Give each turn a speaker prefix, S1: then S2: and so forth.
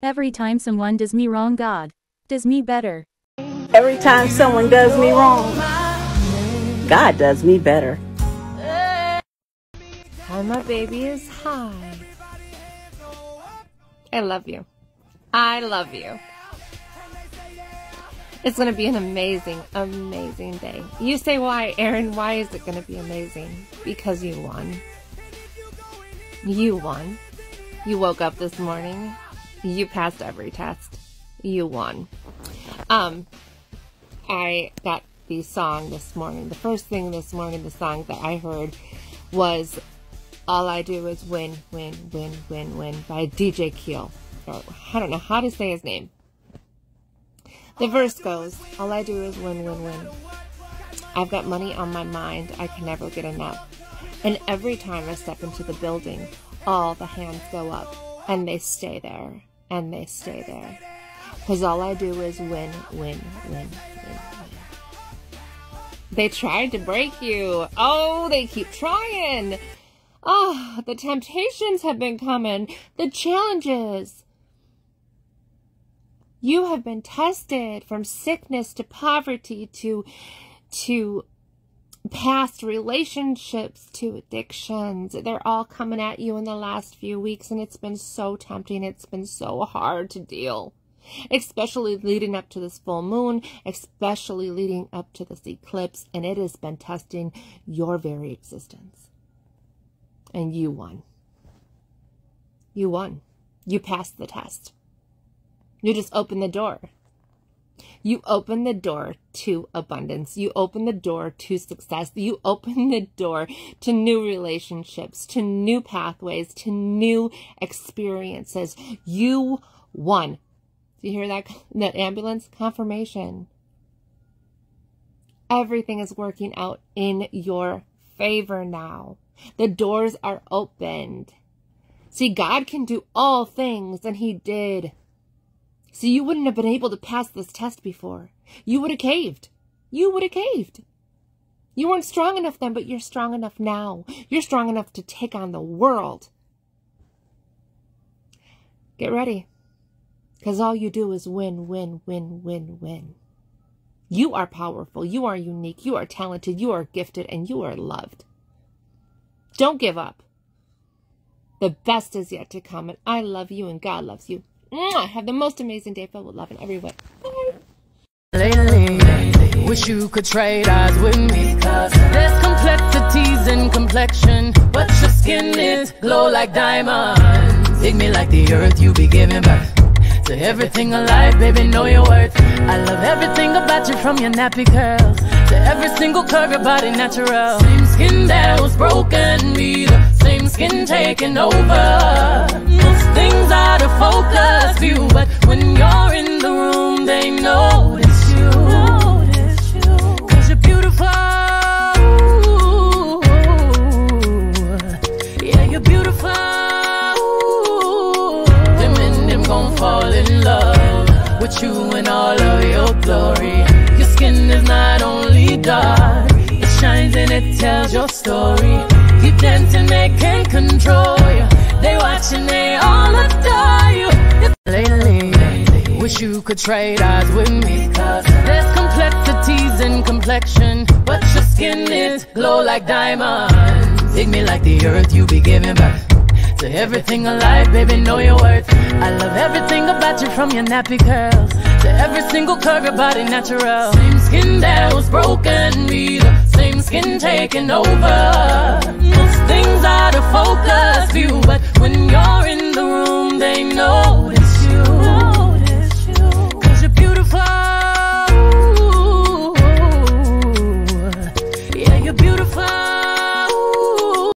S1: Every time someone does me wrong, God does me better.
S2: Every time someone does me wrong, God does me better.
S3: And my baby is high. I love you. I love you. It's going to be an amazing, amazing day. You say why, Aaron? Why is it going to be amazing? Because you won. You won. You woke up this morning. You passed every test. You won. Um, I got the song this morning. The first thing this morning, the song that I heard was All I Do Is Win, Win, Win, Win, Win by DJ Keel. Or, I don't know how to say his name. The verse goes, All I do is win, win, win. I've got money on my mind. I can never get enough. And every time I step into the building, all the hands go up and they stay there and they stay there. Because all I do is win, win, win, win, win. They tried to break you. Oh, they keep trying. Oh, the temptations have been coming. The challenges. You have been tested from sickness to poverty to, to past relationships to addictions. They're all coming at you in the last few weeks, and it's been so tempting. It's been so hard to deal, especially leading up to this full moon, especially leading up to this eclipse, and it has been testing your very existence. And you won. You won. You passed the test. You just opened the door. You open the door to abundance. You open the door to success. You open the door to new relationships, to new pathways, to new experiences. You won. Do you hear that? That ambulance confirmation. Everything is working out in your favor now. The doors are opened. See, God can do all things, and He did. So you wouldn't have been able to pass this test before. You would have caved. You would have caved. You weren't strong enough then, but you're strong enough now. You're strong enough to take on the world. Get ready. Because all you do is win, win, win, win, win. You are powerful. You are unique. You are talented. You are gifted. And you are loved. Don't give up. The best is yet to come. And I love you and God loves you. Have the most amazing day filled with love in every way. Bye.
S4: Lately, wish you could trade eyes with me. Cause there's complexities in complexion, but your skin is glow like diamonds. Dig me like the earth, you be giving birth. To everything alive, baby, know your worth. I love everything about you from your nappy curls to every single curve, your body natural. Same skin that was broken, be the same skin taking over. Things out of focus view, but when you're in the room, they notice you. Cause you're beautiful. Yeah, you're beautiful. Them and them gon' fall in love with you in all of your glory. Your skin is not only dark, it shines and it tells your story. Dance and they can't control you. They watch and they could trade eyes with me. There's complexities in complexion, but your skin is glow like diamonds. Dig me like the earth, you be giving birth. To everything alive, baby, know your worth. I love everything about you from your nappy curls to every single curve, your body natural. Same skin that was broken, be the same skin taking over.